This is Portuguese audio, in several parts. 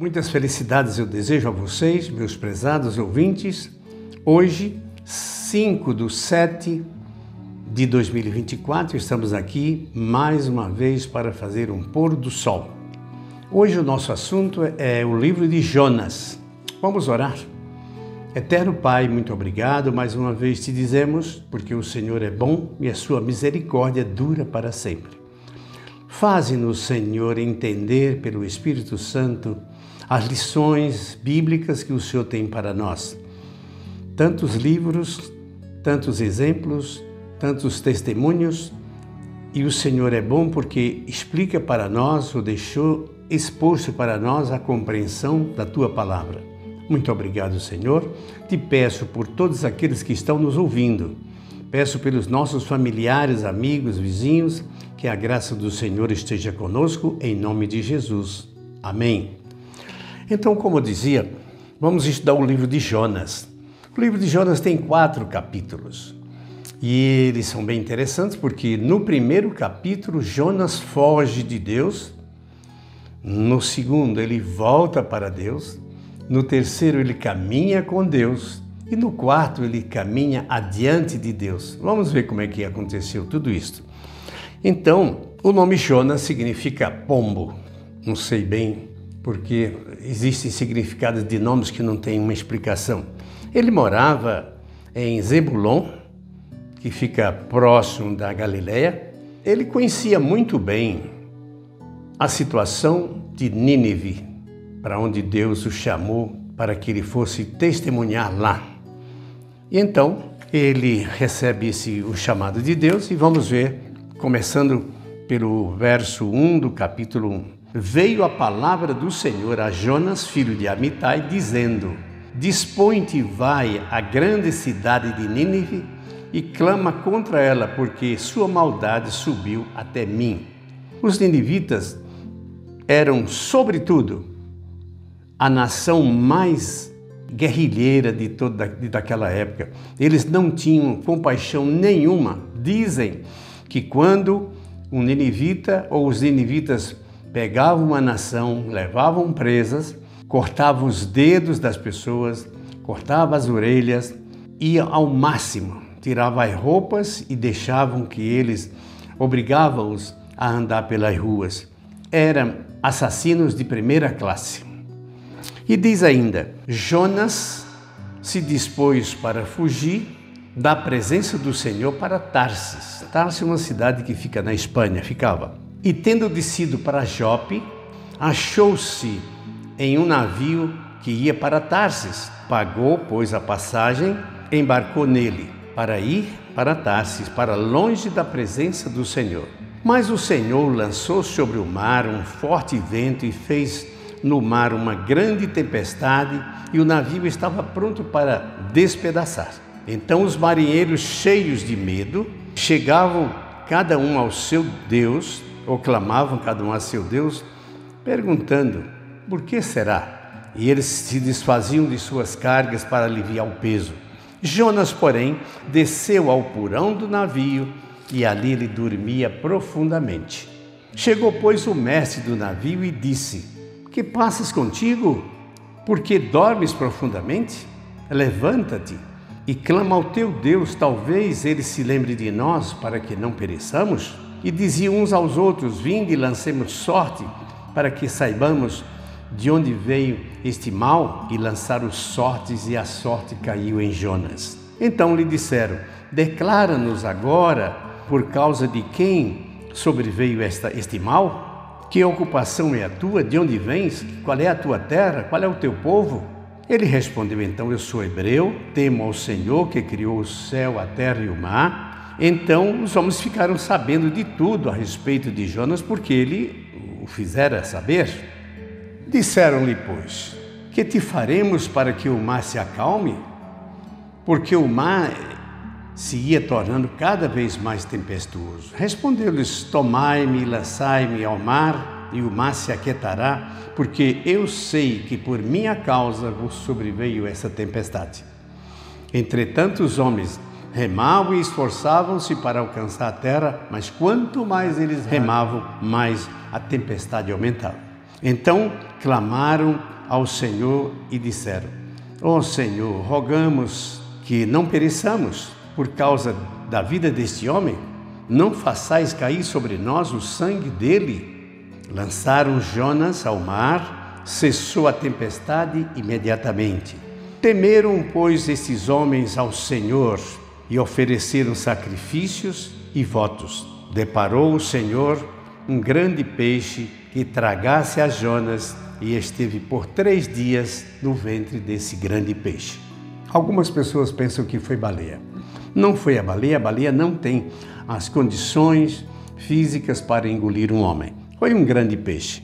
Muitas felicidades eu desejo a vocês, meus prezados ouvintes. Hoje, 5 de 7 de 2024, estamos aqui mais uma vez para fazer um pôr do sol. Hoje o nosso assunto é o livro de Jonas. Vamos orar? Eterno Pai, muito obrigado. Mais uma vez te dizemos, porque o Senhor é bom e a sua misericórdia dura para sempre. Faze-nos, Senhor, entender pelo Espírito Santo as lições bíblicas que o Senhor tem para nós. Tantos livros, tantos exemplos, tantos testemunhos, e o Senhor é bom porque explica para nós, ou deixou exposto para nós a compreensão da tua palavra. Muito obrigado, Senhor. Te peço por todos aqueles que estão nos ouvindo. Peço pelos nossos familiares, amigos, vizinhos, que a graça do Senhor esteja conosco, em nome de Jesus. Amém. Então, como eu dizia, vamos estudar o livro de Jonas. O livro de Jonas tem quatro capítulos. E eles são bem interessantes porque no primeiro capítulo Jonas foge de Deus, no segundo ele volta para Deus, no terceiro ele caminha com Deus e no quarto ele caminha adiante de Deus. Vamos ver como é que aconteceu tudo isso. Então, o nome Jonas significa pombo. Não sei bem porque existem significados de nomes que não têm uma explicação. Ele morava em Zebulon, que fica próximo da Galileia. Ele conhecia muito bem a situação de Nínive, para onde Deus o chamou para que ele fosse testemunhar lá. E então ele recebe esse, o chamado de Deus e vamos ver, começando pelo verso 1 do capítulo 1 veio a palavra do Senhor a Jonas, filho de Amitai, dizendo: Dispõe-te, vai à grande cidade de Nínive e clama contra ela, porque sua maldade subiu até mim. Os ninivitas eram, sobretudo, a nação mais guerrilheira de toda de daquela época. Eles não tinham compaixão nenhuma. Dizem que quando um ninivita ou os ninivitas pegavam uma nação, levavam presas, cortavam os dedos das pessoas, cortavam as orelhas, ia ao máximo, tirava as roupas e deixavam que eles obrigavam-os a andar pelas ruas. Eram assassinos de primeira classe. E diz ainda: Jonas se dispôs para fugir da presença do Senhor para Tarsis. Tarsis é uma cidade que fica na Espanha, ficava. E tendo descido para Jope, achou-se em um navio que ia para Tarsis. Pagou, pois, a passagem, embarcou nele para ir para Tarsis, para longe da presença do Senhor. Mas o Senhor lançou sobre o mar um forte vento e fez no mar uma grande tempestade, e o navio estava pronto para despedaçar. Então os marinheiros, cheios de medo, chegavam cada um ao seu Deus ou clamavam cada um a seu Deus, perguntando: por que será? E eles se desfaziam de suas cargas para aliviar o peso. Jonas, porém, desceu ao porão do navio e ali ele dormia profundamente. Chegou, pois, o mestre do navio e disse: Que passas contigo? Por que dormes profundamente? Levanta-te e clama ao teu Deus, talvez ele se lembre de nós para que não pereçamos e diziam uns aos outros: Vinde e lancemos sorte, para que saibamos de onde veio este mal. E lançaram sortes, e a sorte caiu em Jonas. Então lhe disseram: Declara-nos agora por causa de quem sobreveio esta, este mal? Que ocupação é a tua? De onde vens? Qual é a tua terra? Qual é o teu povo? Ele respondeu então: Eu sou hebreu, temo ao Senhor que criou o céu, a terra e o mar. Então os homens ficaram sabendo de tudo a respeito de Jonas, porque ele o fizera saber. Disseram-lhe, pois, que te faremos para que o mar se acalme? Porque o mar se ia tornando cada vez mais tempestuoso. Respondeu-lhes: Tomai-me lançai-me ao mar, e o mar se aquietará, porque eu sei que por minha causa vos sobreveio essa tempestade. Entretanto, os homens remavam e esforçavam-se para alcançar a terra, mas quanto mais eles remavam, mais a tempestade aumentava. Então clamaram ao Senhor e disseram: Ó oh Senhor, rogamos que não pereçamos por causa da vida deste homem. Não façais cair sobre nós o sangue dele. Lançaram Jonas ao mar, cessou a tempestade imediatamente. Temeram, pois, esses homens ao Senhor e ofereceram sacrifícios e votos. Deparou o Senhor um grande peixe que tragasse a Jonas e esteve por três dias no ventre desse grande peixe. Algumas pessoas pensam que foi baleia. Não foi a baleia, a baleia não tem as condições físicas para engolir um homem. Foi um grande peixe.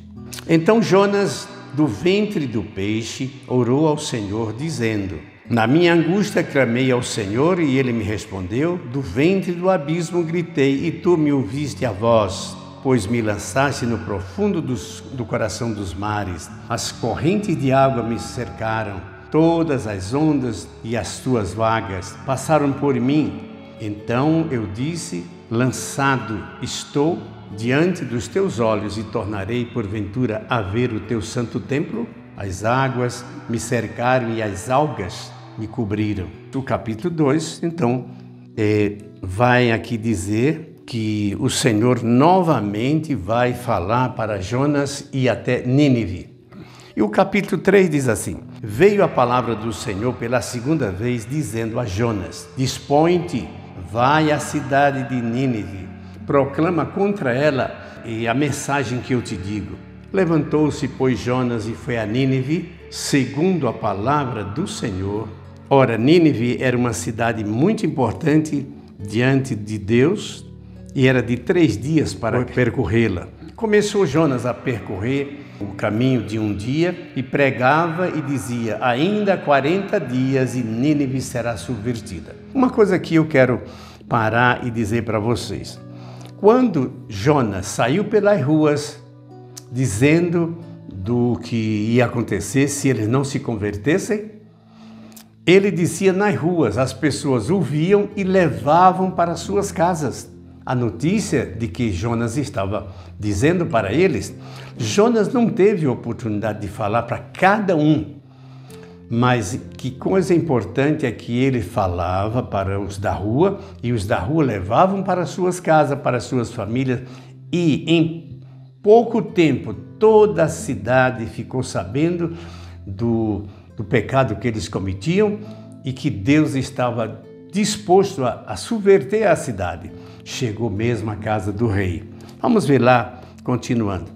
Então Jonas, do ventre do peixe, orou ao Senhor, dizendo: na minha angústia clamei ao Senhor e ele me respondeu. Do ventre do abismo gritei e tu me ouviste a voz, pois me lançaste no profundo dos, do coração dos mares. As correntes de água me cercaram, todas as ondas e as tuas vagas passaram por mim. Então eu disse: Lançado estou diante dos teus olhos e tornarei porventura a ver o teu santo templo? As águas me cercaram e as algas me cobriram. O capítulo 2, então, é, vai aqui dizer que o Senhor novamente vai falar para Jonas e até Nínive. E o capítulo 3 diz assim: Veio a palavra do Senhor pela segunda vez, dizendo a Jonas: Dispõe-te, vai à cidade de Nínive, proclama contra ela e a mensagem que eu te digo. Levantou-se, pois, Jonas e foi a Nínive, segundo a palavra do Senhor, Ora, Nínive era uma cidade muito importante diante de Deus e era de três dias para percorrê-la. Começou Jonas a percorrer o caminho de um dia e pregava e dizia: Ainda 40 dias e Nínive será subvertida. Uma coisa que eu quero parar e dizer para vocês. Quando Jonas saiu pelas ruas dizendo do que ia acontecer se eles não se convertessem, ele dizia nas ruas, as pessoas ouviam e levavam para suas casas a notícia de que Jonas estava dizendo para eles. Jonas não teve oportunidade de falar para cada um, mas que coisa importante é que ele falava para os da rua e os da rua levavam para suas casas, para suas famílias e em pouco tempo toda a cidade ficou sabendo do do pecado que eles cometiam e que Deus estava disposto a, a subverter a cidade. Chegou mesmo à casa do rei. Vamos ver lá, continuando.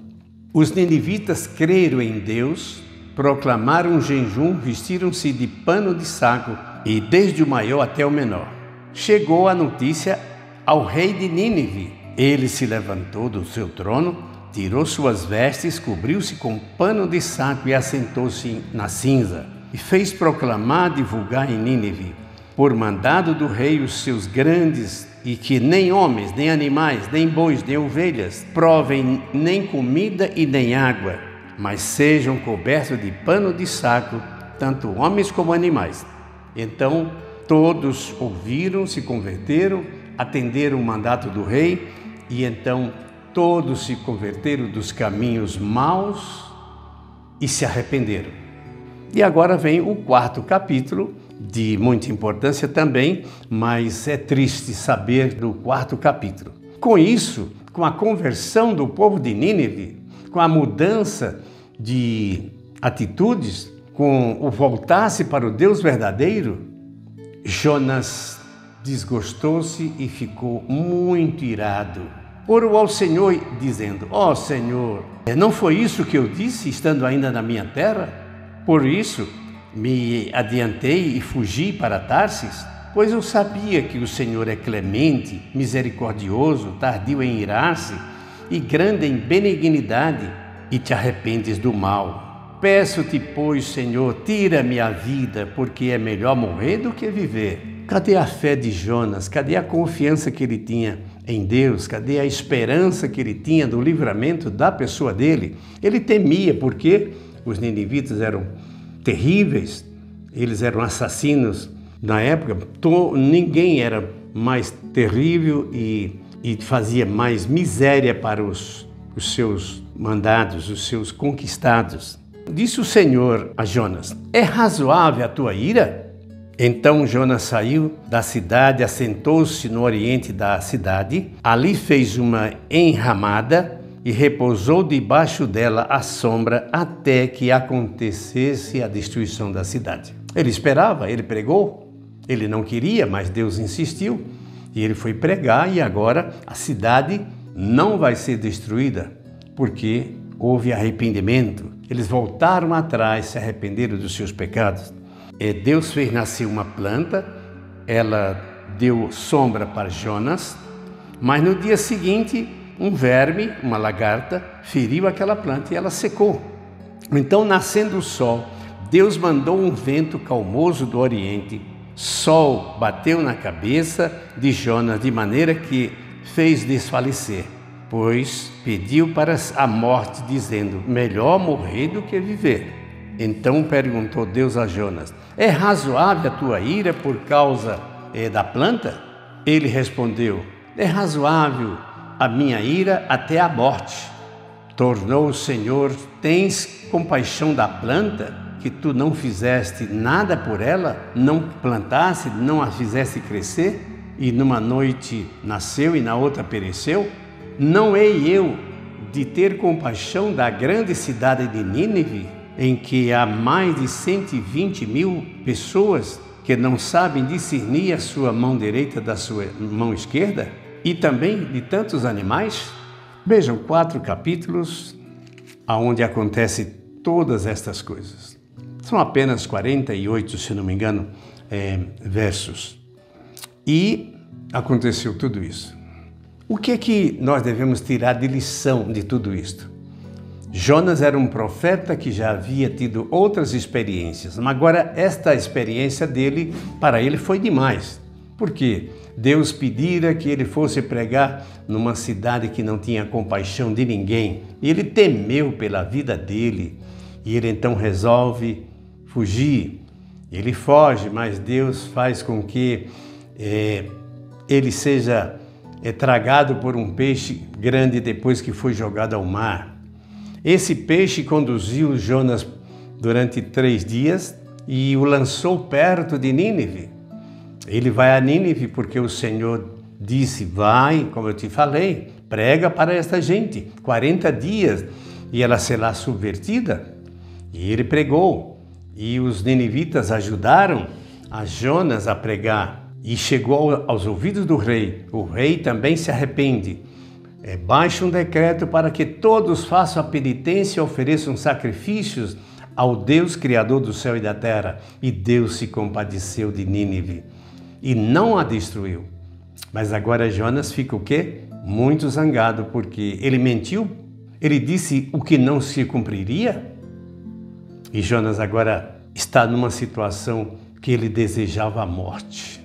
Os ninivitas creram em Deus, proclamaram um jejum, vestiram-se de pano de saco e desde o maior até o menor. Chegou a notícia ao rei de Nínive. Ele se levantou do seu trono, tirou suas vestes, cobriu-se com pano de saco e assentou-se na cinza. E fez proclamar, divulgar em Nínive, por mandado do rei, os seus grandes, e que nem homens, nem animais, nem bois, nem ovelhas provem nem comida e nem água, mas sejam cobertos de pano de saco, tanto homens como animais. Então todos ouviram, se converteram, atenderam o mandato do rei, e então Todos se converteram dos caminhos maus e se arrependeram. E agora vem o quarto capítulo, de muita importância também, mas é triste saber do quarto capítulo. Com isso, com a conversão do povo de Nínive, com a mudança de atitudes, com o voltar-se para o Deus verdadeiro, Jonas desgostou-se e ficou muito irado orou ao Senhor dizendo: Ó oh, Senhor, não foi isso que eu disse estando ainda na minha terra? Por isso me adiantei e fugi para Tarsis, pois eu sabia que o Senhor é clemente, misericordioso, tardio em irar-se e grande em benignidade, e te arrependes do mal. Peço-te, pois, Senhor, tira-me a vida, porque é melhor morrer do que viver. Cadê a fé de Jonas? Cadê a confiança que ele tinha em Deus? Cadê a esperança que ele tinha do livramento da pessoa dele? Ele temia porque os ninivitas eram terríveis, eles eram assassinos. Na época, to, ninguém era mais terrível e, e fazia mais miséria para os, os seus mandados, os seus conquistados. Disse o Senhor a Jonas: É razoável a tua ira? Então Jonas saiu da cidade, assentou-se no oriente da cidade, ali fez uma enramada e repousou debaixo dela à sombra até que acontecesse a destruição da cidade. Ele esperava, ele pregou, ele não queria, mas Deus insistiu e ele foi pregar, e agora a cidade não vai ser destruída, porque houve arrependimento. Eles voltaram atrás, se arrependeram dos seus pecados. E Deus fez nascer uma planta, ela deu sombra para Jonas, mas no dia seguinte, um verme, uma lagarta, feriu aquela planta e ela secou. Então, nascendo o sol, Deus mandou um vento calmoso do oriente sol bateu na cabeça de Jonas de maneira que fez desfalecer, pois pediu para a morte, dizendo: Melhor morrer do que viver. Então perguntou Deus a Jonas: É razoável a tua ira por causa é, da planta? Ele respondeu: É razoável a minha ira até a morte. Tornou o Senhor: Tens compaixão da planta? que tu não fizeste nada por ela, não plantaste, não a fizeste crescer, e numa noite nasceu e na outra pereceu? Não hei eu de ter compaixão da grande cidade de Nínive, em que há mais de 120 mil pessoas que não sabem discernir a sua mão direita da sua mão esquerda? E também de tantos animais? Vejam quatro capítulos aonde acontece todas estas coisas. São apenas 48, se não me engano, é, versos. E aconteceu tudo isso. O que é que nós devemos tirar de lição de tudo isto? Jonas era um profeta que já havia tido outras experiências, mas agora esta experiência dele, para ele, foi demais. Por quê? Deus pedira que ele fosse pregar numa cidade que não tinha compaixão de ninguém. Ele temeu pela vida dele. E ele então resolve fugir. Ele foge, mas Deus faz com que é, ele seja é, tragado por um peixe grande depois que foi jogado ao mar. Esse peixe conduziu Jonas durante três dias e o lançou perto de Nínive. Ele vai a Nínive porque o Senhor disse: Vai, como eu te falei, prega para esta gente, 40 dias, e ela será subvertida. E ele pregou. E os ninivitas ajudaram a Jonas a pregar e chegou aos ouvidos do rei. O rei também se arrepende. É, baixa um decreto para que todos façam a penitência e ofereçam sacrifícios ao Deus Criador do céu e da terra. E Deus se compadeceu de Nínive e não a destruiu. Mas agora Jonas fica o quê? Muito zangado porque ele mentiu. Ele disse o que não se cumpriria. E Jonas agora está numa situação que ele desejava a morte.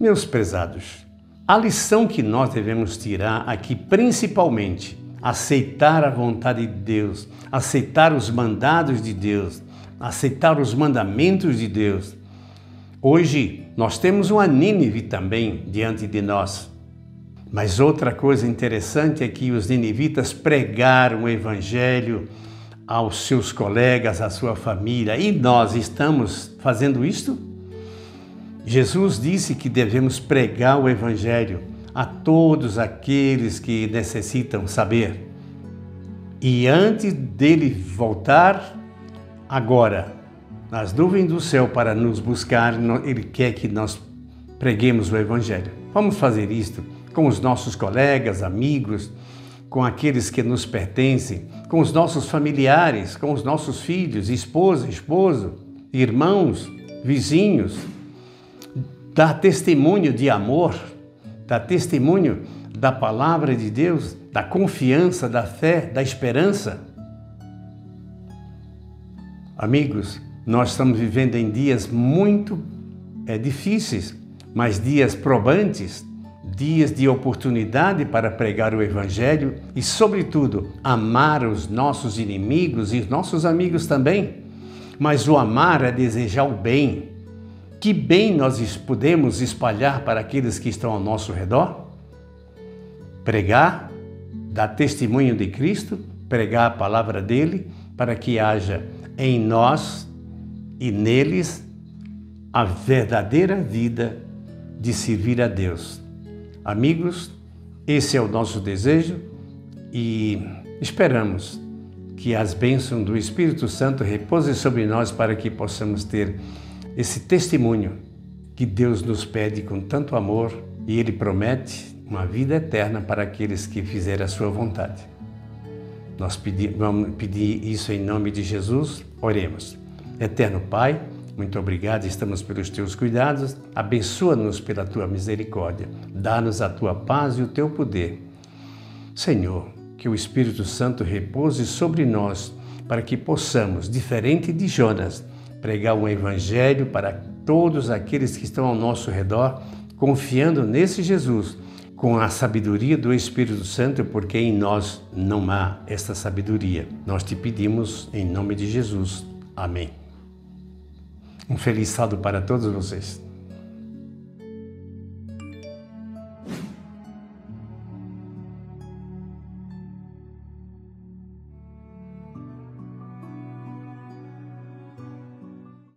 Meus prezados, a lição que nós devemos tirar aqui, principalmente, aceitar a vontade de Deus, aceitar os mandados de Deus, aceitar os mandamentos de Deus. Hoje nós temos uma Nínive também diante de nós. Mas outra coisa interessante é que os ninivitas pregaram o evangelho aos seus colegas, à sua família. E nós estamos fazendo isto? Jesus disse que devemos pregar o Evangelho a todos aqueles que necessitam saber. E antes dele voltar, agora, nas nuvens do céu para nos buscar, ele quer que nós preguemos o Evangelho. Vamos fazer isto com os nossos colegas, amigos, com aqueles que nos pertencem, com os nossos familiares, com os nossos filhos, esposa, esposo, irmãos, vizinhos. Dá testemunho de amor, dá testemunho da palavra de Deus, da confiança, da fé, da esperança. Amigos, nós estamos vivendo em dias muito é, difíceis, mas dias probantes, dias de oportunidade para pregar o Evangelho e, sobretudo, amar os nossos inimigos e os nossos amigos também. Mas o amar é desejar o bem. Que bem nós podemos espalhar para aqueles que estão ao nosso redor? Pregar, dar testemunho de Cristo, pregar a palavra dele, para que haja em nós e neles a verdadeira vida de servir a Deus. Amigos, esse é o nosso desejo e esperamos que as bênçãos do Espírito Santo repousem sobre nós para que possamos ter esse testemunho que Deus nos pede com tanto amor e Ele promete uma vida eterna para aqueles que fizerem a sua vontade. Nós pedi, vamos pedir isso em nome de Jesus. Oremos. Eterno Pai, muito obrigado, estamos pelos teus cuidados. Abençoa-nos pela tua misericórdia. Dá-nos a tua paz e o teu poder. Senhor, que o Espírito Santo repouse sobre nós, para que possamos, diferente de Jonas, pregar um evangelho para todos aqueles que estão ao nosso redor, confiando nesse Jesus, com a sabedoria do Espírito Santo, porque em nós não há esta sabedoria. Nós te pedimos em nome de Jesus. Amém. Um feliz sábado para todos vocês.